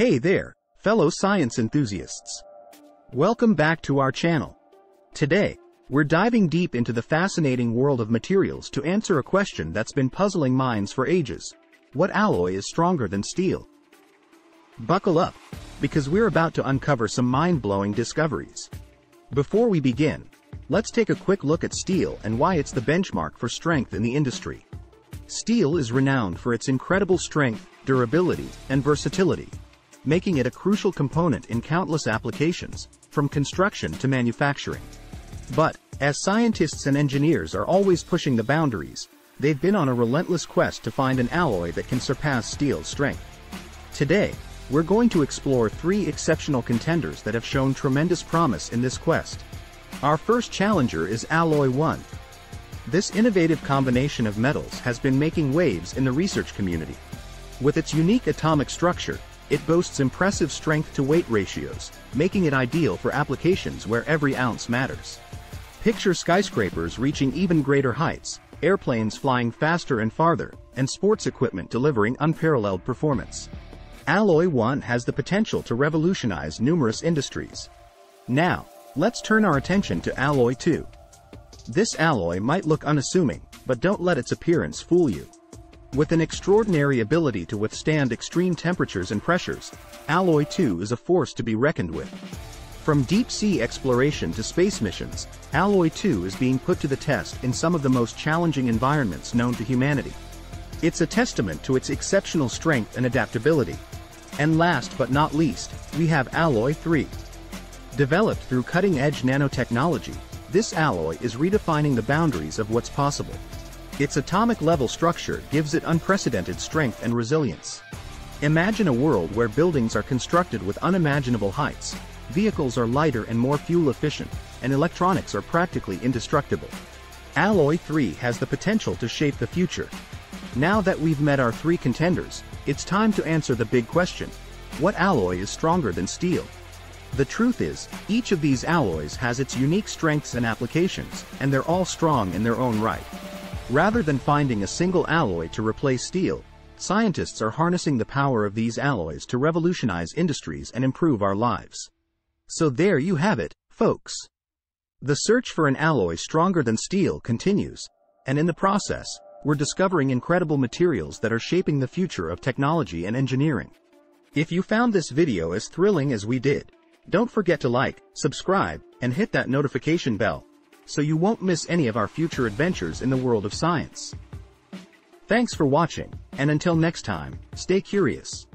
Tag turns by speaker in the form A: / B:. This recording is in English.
A: Hey there, fellow science enthusiasts. Welcome back to our channel. Today, we're diving deep into the fascinating world of materials to answer a question that's been puzzling minds for ages. What alloy is stronger than steel? Buckle up, because we're about to uncover some mind-blowing discoveries. Before we begin, let's take a quick look at steel and why it's the benchmark for strength in the industry. Steel is renowned for its incredible strength, durability, and versatility, making it a crucial component in countless applications, from construction to manufacturing. But, as scientists and engineers are always pushing the boundaries, they've been on a relentless quest to find an alloy that can surpass steel's strength. Today, we're going to explore three exceptional contenders that have shown tremendous promise in this quest. Our first challenger is Alloy 1. This innovative combination of metals has been making waves in the research community. With its unique atomic structure, it boasts impressive strength-to-weight ratios, making it ideal for applications where every ounce matters. Picture skyscrapers reaching even greater heights, airplanes flying faster and farther, and sports equipment delivering unparalleled performance. Alloy 1 has the potential to revolutionize numerous industries. Now, let's turn our attention to Alloy 2. This alloy might look unassuming, but don't let its appearance fool you. With an extraordinary ability to withstand extreme temperatures and pressures, Alloy 2 is a force to be reckoned with. From deep-sea exploration to space missions, Alloy 2 is being put to the test in some of the most challenging environments known to humanity. It's a testament to its exceptional strength and adaptability. And last but not least, we have Alloy 3. Developed through cutting-edge nanotechnology, this alloy is redefining the boundaries of what's possible. Its atomic-level structure gives it unprecedented strength and resilience. Imagine a world where buildings are constructed with unimaginable heights, vehicles are lighter and more fuel-efficient, and electronics are practically indestructible. Alloy 3 has the potential to shape the future. Now that we've met our three contenders, it's time to answer the big question. What alloy is stronger than steel? The truth is, each of these alloys has its unique strengths and applications, and they're all strong in their own right. Rather than finding a single alloy to replace steel, scientists are harnessing the power of these alloys to revolutionize industries and improve our lives. So there you have it, folks. The search for an alloy stronger than steel continues, and in the process, we're discovering incredible materials that are shaping the future of technology and engineering. If you found this video as thrilling as we did, don't forget to like, subscribe, and hit that notification bell, so you won't miss any of our future adventures in the world of science. Thanks for watching, and until next time, stay curious.